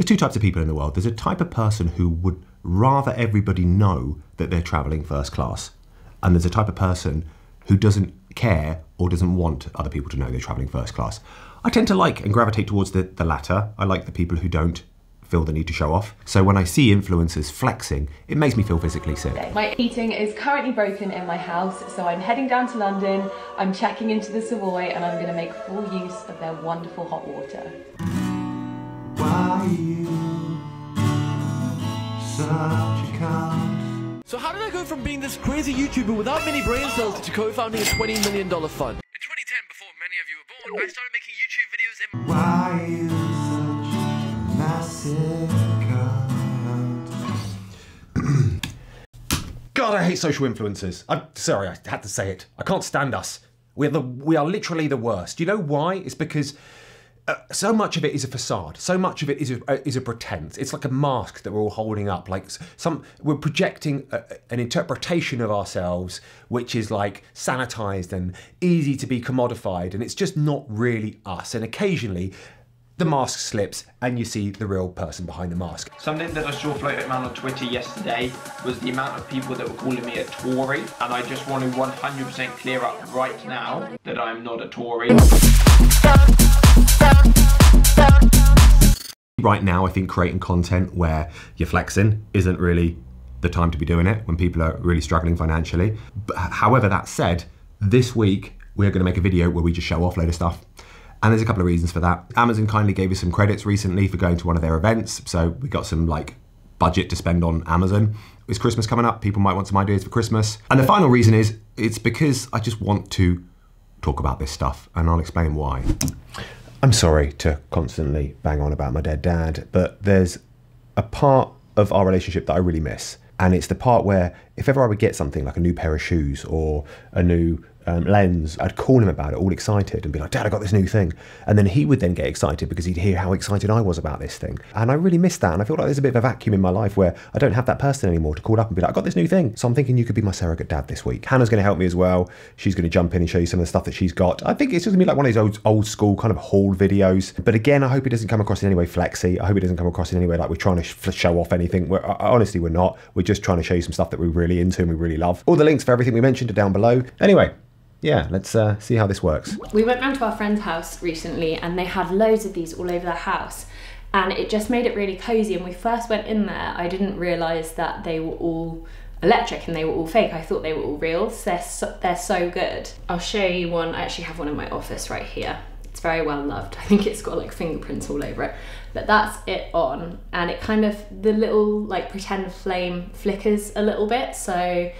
There's two types of people in the world. There's a type of person who would rather everybody know that they're travelling first class, and there's a type of person who doesn't care or doesn't want other people to know they're travelling first class. I tend to like and gravitate towards the, the latter. I like the people who don't feel the need to show off. So when I see influencers flexing, it makes me feel physically sick. My heating is currently broken in my house, so I'm heading down to London, I'm checking into the Savoy, and I'm gonna make full use of their wonderful hot water. So how did I go from being this crazy YouTuber without many brain cells to co-founding a $20 million fund? In 2010, before many of you were born, I started making YouTube videos in God, I hate social influencers. I'm sorry, I had to say it. I can't stand us. We're the we are literally the worst. Do you know why? It's because uh, so much of it is a facade. So much of it is a, uh, is a pretense. It's like a mask that we're all holding up. Like some, we're projecting a, an interpretation of ourselves, which is like sanitized and easy to be commodified, and it's just not really us. And occasionally, the mask slips, and you see the real person behind the mask. Something that I saw floating around on Twitter yesterday was the amount of people that were calling me a Tory, and I just want to 100% clear up right now that I'm not a Tory. Right now, I think creating content where you're flexing isn't really the time to be doing it when people are really struggling financially. But, however, that said, this week we're going to make a video where we just show off a load of stuff. And there's a couple of reasons for that. Amazon kindly gave us some credits recently for going to one of their events, so we got some like budget to spend on Amazon. It's Christmas coming up, people might want some ideas for Christmas. And the final reason is it's because I just want to talk about this stuff, and I'll explain why. I'm sorry to constantly bang on about my dead dad, but there's a part of our relationship that I really miss. And it's the part where if ever I would get something like a new pair of shoes or a new um, lens, I'd call him about it, all excited, and be like, Dad, I got this new thing. And then he would then get excited because he'd hear how excited I was about this thing. And I really miss that. And I feel like there's a bit of a vacuum in my life where I don't have that person anymore to call up and be like, I got this new thing. So I'm thinking you could be my surrogate dad this week. Hannah's going to help me as well. She's going to jump in and show you some of the stuff that she's got. I think it's just going to be like one of those old, old school kind of haul videos. But again, I hope it doesn't come across in any way flexy. I hope it doesn't come across in any way like we're trying to sh- show off anything. We're, uh, honestly, we're not. We're just trying to show you some stuff that we're really into and we really love. All the links for everything we mentioned are down below. Anyway, yeah, let's uh, see how this works. We went round to our friend's house recently and they had loads of these all over their house. And it just made it really cozy. And we first went in there, I didn't realise that they were all electric and they were all fake. I thought they were all real. So they're so, they're so good. I'll show you one. I actually have one in my office right here. It's very well loved. I think it's got like fingerprints all over it. But that's it on. And it kind of, the little like pretend flame flickers a little bit. So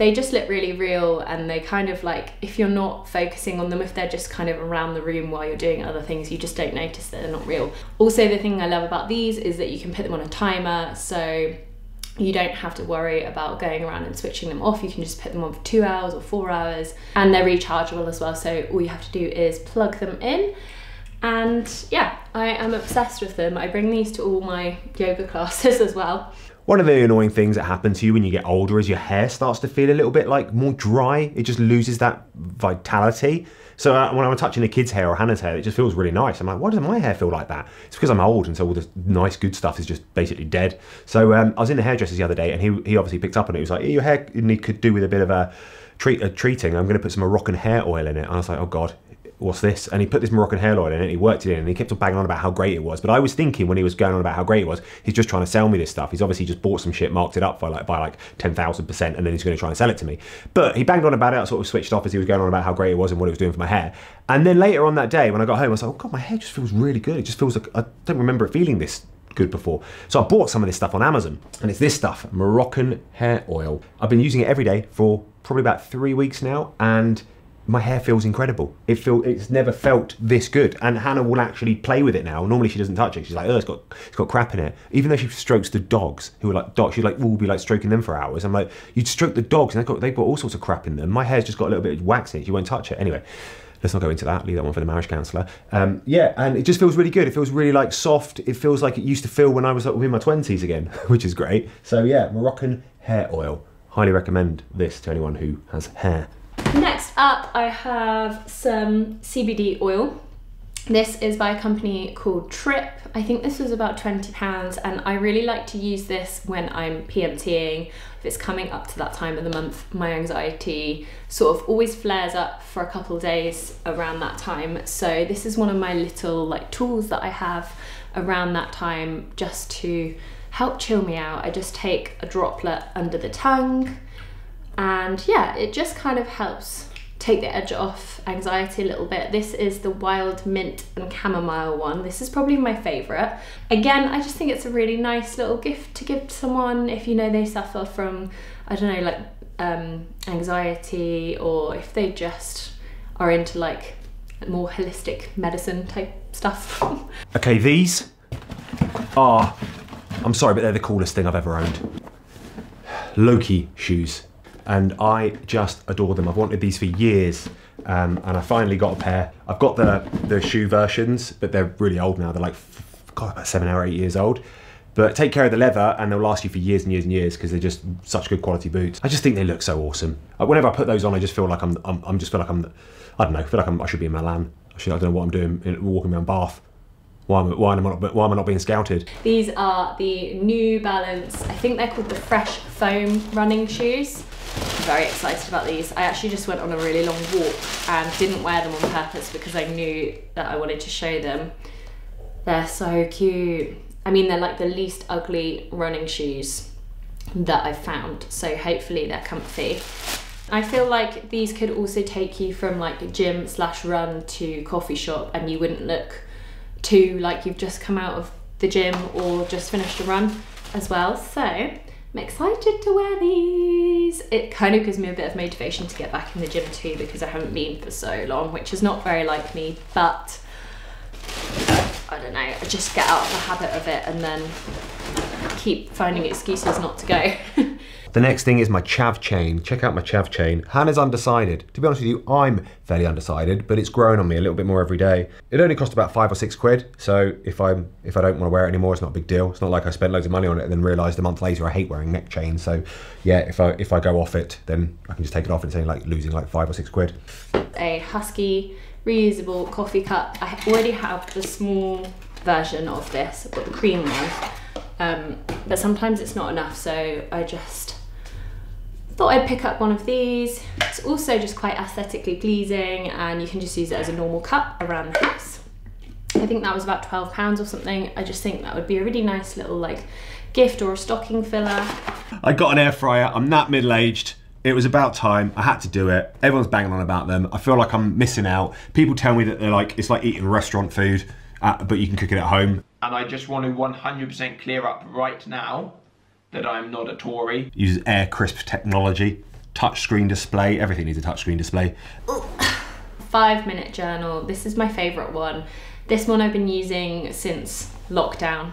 they just look really real and they kind of like if you're not focusing on them if they're just kind of around the room while you're doing other things you just don't notice that they're not real. Also the thing i love about these is that you can put them on a timer so you don't have to worry about going around and switching them off. You can just put them on for two hours or four hours and they're rechargeable as well. So all you have to do is plug them in. And yeah i am obsessed with them. I bring these to all my yoga classes as well One of the annoying things that happens to you when you get older is your hair starts to feel a little bit like more dry. It just loses that vitality. So uh, when I'm touching a kid's hair or Hannah's hair, it just feels really nice. I'm like, why does my hair feel like that? It's because I'm old, and so all the nice, good stuff is just basically dead. So um, I was in the hairdresser's the other day, and he he obviously picked up on it. He was like, your hair could do with a bit of a treat, a treating. I'm going to put some Moroccan hair oil in it. And I was like, oh god, what's this? And he put this Moroccan hair oil in it, and he worked it in, and he kept on banging on about how great it was. But I was thinking when he was going on about how great it was, he's just trying to sell me this stuff. He's obviously just bought some shit, marked it up by like by like ten thousand percent, and then he's going to try and sell it to me. But he banged on about it. I sort of switched off as he was going on about how great it was and what it was doing for my hair. And then later on that day, when I got home, I was like, oh god, my hair just feels really good. It just feels like I don't remember it feeling this good before. So I bought some of this stuff on Amazon, and it's this stuff, Moroccan hair oil. I've been using it every day for probably about three weeks now, and my hair feels incredible. It feel it's never felt this good. And Hannah will actually play with it now. Normally she doesn't touch it. She's like, oh, it's got it's got crap in it. Even though she strokes the dogs, who are like dogs, she's like, we'll be like stroking them for hours. I'm like, you'd stroke the dogs, and they've got they've got all sorts of crap in them. My hair's just got a little bit of wax in it. She won't touch it anyway. Let's not go into that. Leave that one for the marriage counsellor. Um, yeah, and it just feels really good. It feels really like soft. It feels like it used to feel when I was like in my twenties again, which is great. So yeah, Moroccan hair oil. Highly recommend this to anyone who has hair. Up, I have some CBD oil. This is by a company called Trip. I think this was about £20 and I really like to use this when I'm PMTing. If it's coming up to that time of the month, my anxiety sort of always flares up for a couple days around that time. So this is one of my little like tools that I have around that time just to help chill me out. I just take a droplet under the tongue and yeah, it just kind of helps take the edge off anxiety a little bit. This is the wild mint and chamomile one. This is probably my favorite. Again, I just think it's a really nice little gift to give to someone if you know they suffer from, I don't know, like um, anxiety or if they just are into like more holistic medicine type stuff. Okay, these are, I'm sorry, but they're the coolest thing I've ever owned. Loake shoes. And I just adore them. I've wanted these for years. Um, and I finally got a pair. I've got the, the shoe versions, but they're really old now. They're like, God, about seven or eight years old. But take care of the leather and they'll last you for years and years and years because they're just such good quality boots. I just think they look so awesome. Uh, Whenever I put those on, I just feel like I'm, I'm, I'm just feel like I'm, I don't know, feel like I'm, I should be in Milan. I, should, I don't know what I'm doing, in, walking around Bath. Why am, I- why, am I not, why am I not being scouted? These are the New Balance, I think they're called the Fresh Foam running shoes. I'm very excited about these. I actually just went on a really long walk and didn't wear them on purpose because I knew that I wanted to show them. They're so cute. I mean, they're like the least ugly running shoes that I've found, so hopefully they're comfy. I feel like these could also take you from like gym slash run to coffee shop and you wouldn't look too like you've just come out of the gym or just finished a run as well. So I'm excited to wear these. It kind of gives me a bit of motivation to get back in the gym too because I haven't been for so long, which is not very like me, but I don't know, I just get out of the habit of it and then keep finding excuses not to go. The next thing is my chav chain. Check out my chav chain. Hannah's undecided. To be honest with you, I'm fairly undecided, but it's growing on me a little bit more every day. It only cost about five or six quid, so if I'm if I don't want to wear it anymore, it's not a big deal. It's not like I spent loads of money on it and then realised a month later I hate wearing neck chains. So yeah, if I if I go off it, then I can just take it off and only like losing like five or six quid. a Huskee reusable coffee cup. I already have the small version of this, I've the cream one, um, but sometimes it's not enough, so I just thought I'd pick up one of these. It's also just quite aesthetically pleasing, and you can just use it as a normal cup around the house. I think that was about twelve pounds or something. I just think that would be a really nice little like gift or a stocking filler. I got an air fryer. I'm that middle aged. It was about time. I had to do it. Everyone's banging on about them. I feel like I'm missing out. People tell me that they're like it's like eating restaurant food, uh, but you can cook it at home. And I just want to 100% clear up right now that I'm not a Tory. Uses air crisp technology, touchscreen display. Everything needs a touchscreen display. five minute journal. This is my favorite one. This one I've been using since lockdown.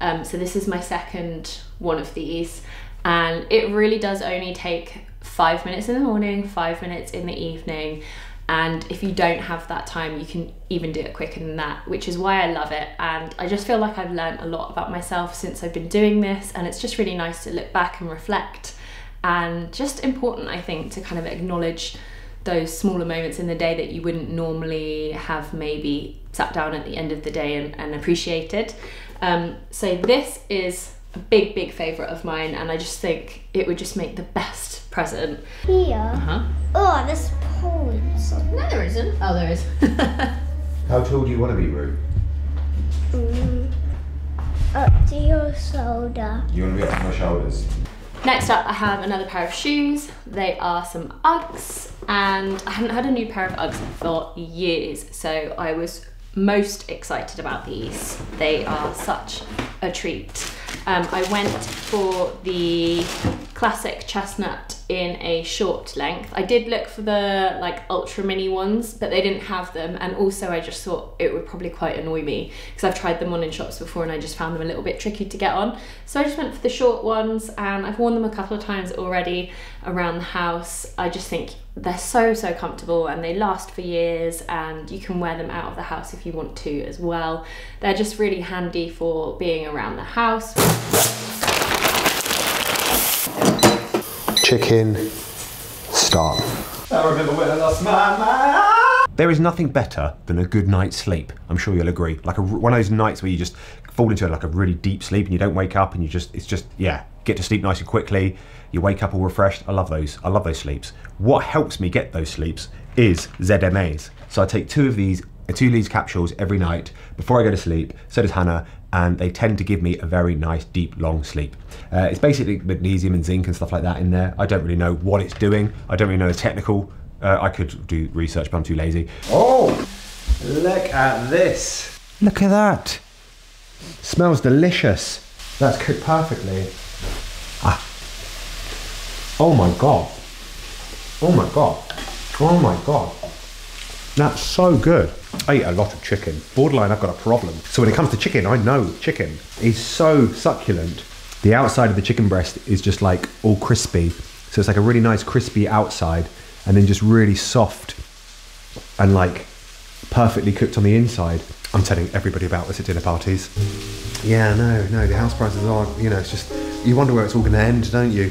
Um, so this is my second one of these, and it really does only take five minutes in the morning, five minutes in the evening. And if you don't have that time, you can even do it quicker than that, which is why I love it. And I just feel like I've learned a lot about myself since I've been doing this, and it's just really nice to look back and reflect. And just important, I think, to kind of acknowledge those smaller moments in the day that you wouldn't normally have maybe sat down at the end of the day and, and appreciated. Um, so this is a big, big favourite of mine, and I just think it would just make the best present. Here. Uh-huh. Oh, there's points. No, there isn't. Oh, there is. How tall do you want to be, Rue? Mm, up to your shoulder. You want to be up to my shoulders. Next up, I have another pair of shoes. They are some Uggs, and I haven't had a new pair of Uggs for years, so I was most excited about these. They are such a treat. Um, I went for the classic chestnut in a short length. I did look for the like ultra mini ones, but they didn't have them. And also, I just thought it would probably quite annoy me because I've tried them on in shops before and I just found them a little bit tricky to get on. So I just went for the short ones and I've worn them a couple of times already around the house. I just think they're so, so comfortable and they last for years and you can wear them out of the house if you want to as well. They're just really handy for being around the house. Chicken. Start. I remember when I lost my mind. There is nothing better than a good night's sleep. I'm sure you'll agree. Like a, one of those nights where you just fall into like a really deep sleep and you don't wake up and you just it's just yeah get to sleep nice and quickly. You wake up all refreshed. I love those. I love those sleeps. What helps me get those sleeps is ZMAs. So I take two of these uh, two of these capsules every night before I go to sleep. So does Hannah, and they tend to give me a very nice, deep, long sleep. Uh, it's basically magnesium and zinc and stuff like that in there. I don't really know what it's doing. I don't really know the technical. Uh, I could do research, but I'm too lazy. Oh, look at this! Look at that! Smells delicious. That's cooked perfectly. Ah. Oh my god. Oh my god. Oh my god. That's so good. I eat a lot of chicken. Borderline, I've got a problem. So when it comes to chicken, I know chicken is so succulent. The outside of the chicken breast is just like all crispy. So it's like a really nice crispy outside and then just really soft and like perfectly cooked on the inside. I'm telling everybody about this at dinner parties. Yeah, no, no, the house prices are, you know, it's just, you wonder where it's all going to end, don't you?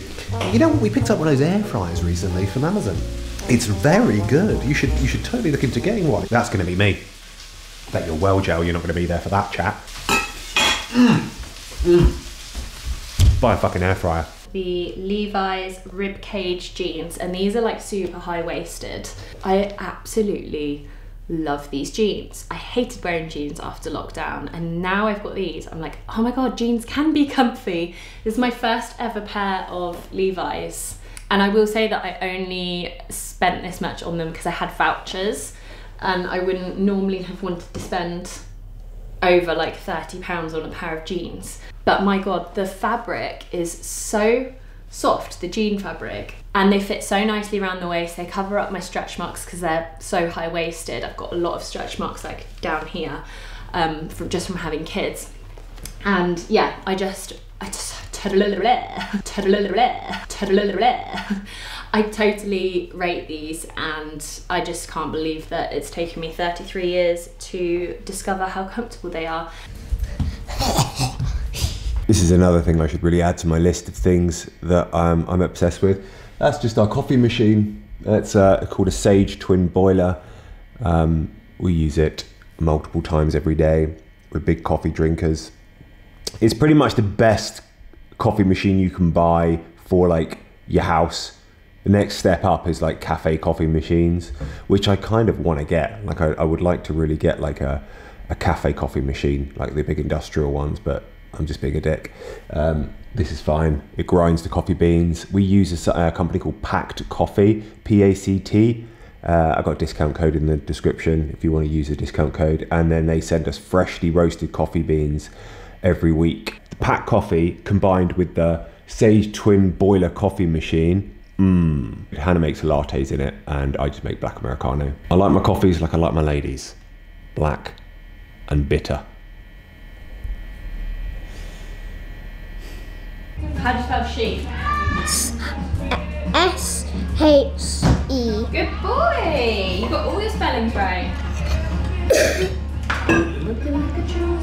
You know, what, we picked up one of those air fryers recently from Amazon. It's very good. You should, you should totally look into getting one. That's going to be me. Bet you're well, Joe, you're not going to be there for that chat. Buy a fucking air fryer. the Levi's Ribcage jeans, and these are like super high waisted. I absolutely love these jeans. I hated wearing jeans after lockdown, and now I've got these. I'm like, oh my god, jeans can be comfy. This is my first ever pair of Levi's. And I will say that I only spent this much on them because I had vouchers, and I wouldn't normally have wanted to spend over like 30 pounds on a pair of jeans. But my god, the fabric is so soft, the jean fabric, and they fit so nicely around the waist. They cover up my stretch marks because they're so high waisted. I've got a lot of stretch marks like down here um, from just from having kids. And yeah, I just, I just, I totally rate these, and I just can't believe that it's taken me 33 years to discover how comfortable they are. This is another thing I should really add to my list of things that I'm obsessed with. That's just our coffee machine. It's uh, called a Sage Twin Boiler. Um, we use it multiple times every day. We're big coffee drinkers. It's pretty much the best coffee machine you can buy for like your house. The next step up is like cafe coffee machines, which I kind of want to get. Like I, I would like to really get like a, a cafe coffee machine, like the big industrial ones, but I'm just being a dick. Um, this is fine. It grinds the coffee beans. We use a, a company called Pact Coffee, P A C T. Uh, I've got a discount code in the description if you want to use a discount code. And then they send us freshly roasted coffee beans every week. Pact coffee combined with the Sage Twin Boiler coffee machine. Mmm. Hannah makes lattes in it, and I just make black Americano. I like my coffees like I like my ladies black and bitter. How do you spell she? S H E. Good boy! You got all your spellings right. Looking like a trouser.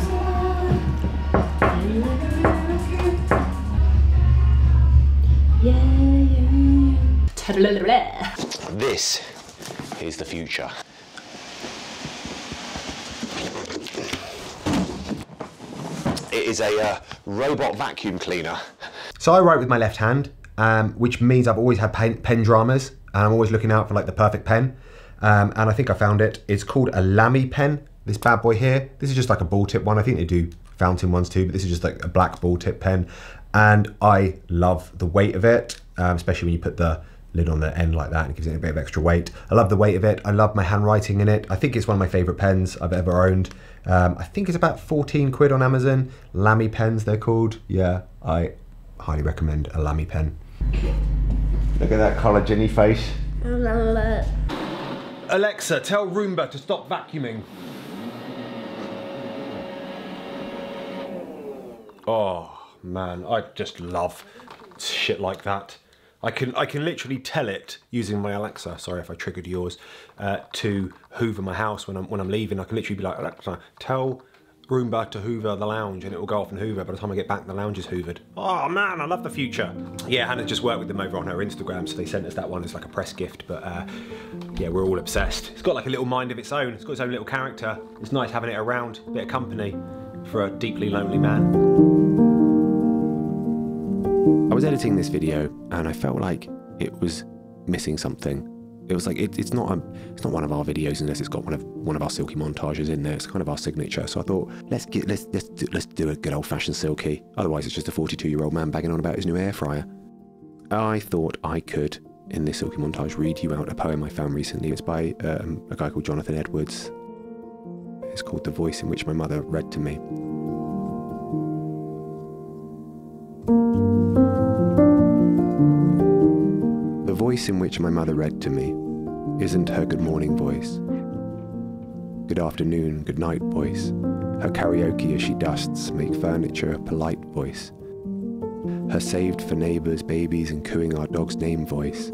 This is the future. It is a uh, robot vacuum cleaner. So I write with my left hand, um, which means I've always had pen, pen dramas, and I'm always looking out for like the perfect pen. Um, and I think I found it. It's called a Lamy pen. This bad boy here. This is just like a ball tip one. I think they do fountain ones too, but this is just like a black ball tip pen. And I love the weight of it, um, especially when you put the lid on the end like that and it gives it a bit of extra weight. I love the weight of it. I love my handwriting in it. I think it's one of my favorite pens I've ever owned. Um, I think it's about 14 quid on Amazon. Lamy pens, they're called. Yeah, I highly recommend a Lamy pen. Look at that collagen face. Alexa, tell Roomba to stop vacuuming. Oh man, I just love shit like that. I can I can literally tell it using my Alexa. Sorry if I triggered yours. Uh, to hoover my house when I'm when I'm leaving. I can literally be like Alexa, tell Roomba to hoover the lounge, and it will go off and hoover. By the time I get back, the lounge is hoovered. Oh man, I love the future. Yeah, Hannah just worked with them over on her Instagram, so they sent us that one as like a press gift. But uh, yeah, we're all obsessed. It's got like a little mind of its own. It's got its own little character. It's nice having it around, bit of company for a deeply lonely man. I was editing this video and I felt like it was missing something. It was like it, it's not a, it's not one of our videos unless it's got one of one of our silky montages in there. It's kind of our signature. So I thought let's get let's let's do, let's do a good old fashioned silky. Otherwise, it's just a 42 year old man banging on about his new air fryer. I thought I could in this silky montage read you out a poem I found recently. It's by um, a guy called Jonathan Edwards. It's called The Voice in Which My Mother Read to Me. Voice in which my mother read to me isn't her good morning voice. Good afternoon, good night voice. Her karaoke as she dusts make furniture a polite voice. Her saved for neighbours, babies, and cooing our dog's name voice.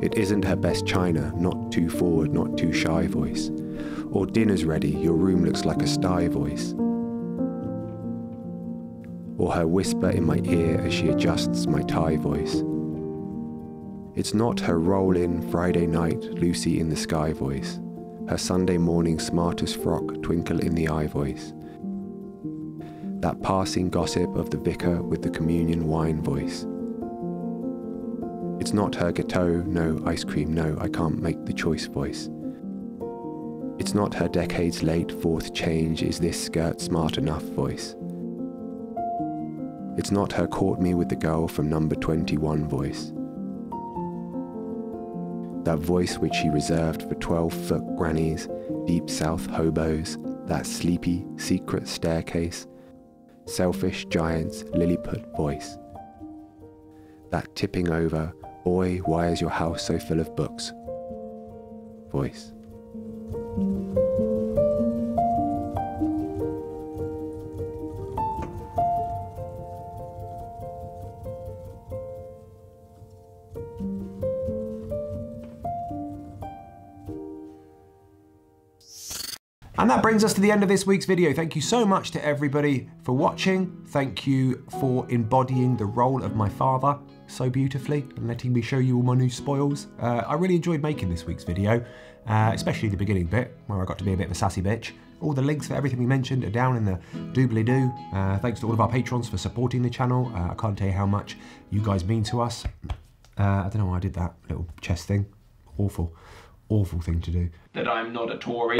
It isn't her best china, not too forward, not too shy voice. Or dinner's ready, your room looks like a sty voice. Or her whisper in my ear as she adjusts my tie voice. It's not her roll in Friday night, Lucy in the sky voice. Her Sunday morning smartest frock, twinkle in the eye voice. That passing gossip of the vicar with the communion wine voice. It's not her gâteau, no ice cream, no, I can't make the choice voice. It's not her decades late fourth change, is this skirt smart enough voice. It's not her caught me with the girl from number 21 voice. That voice which she reserved for 12 foot grannies, deep south hobos, that sleepy, secret staircase, selfish giant's Lilliput voice. That tipping over, boy, why is your house so full of books? Voice. And that brings us to the end of this week's video. Thank you so much to everybody for watching. Thank you for embodying the role of my father so beautifully and letting me show you all my new spoils. Uh, I really enjoyed making this week's video, uh, especially the beginning bit where I got to be a bit of a sassy bitch. All the links for everything we mentioned are down in the doobly-doo. Uh, thanks to all of our patrons for supporting the channel. Uh, I can't tell you how much you guys mean to us. Uh, I don't know why I did that little chest thing. Awful, awful thing to do. that I'm not a Tory.